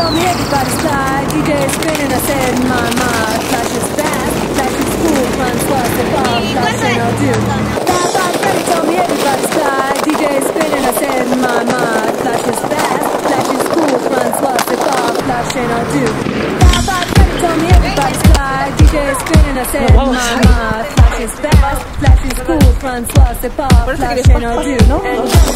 Tell me everybody's fly. DJ spinning, I said my mind. Flash is fast, flash is cool, fun the bomb, flash and I'll do. Rabbi me everybody's fly. DJ spinning, I said my mind. Flash is fast, flash is cool, fun slush, the bomb, flash and I'll do. Rabbi Freddy told everybody's. DJ spinning, I said my. Flash is fast, flash is cool, the bomb, and I'll do. And.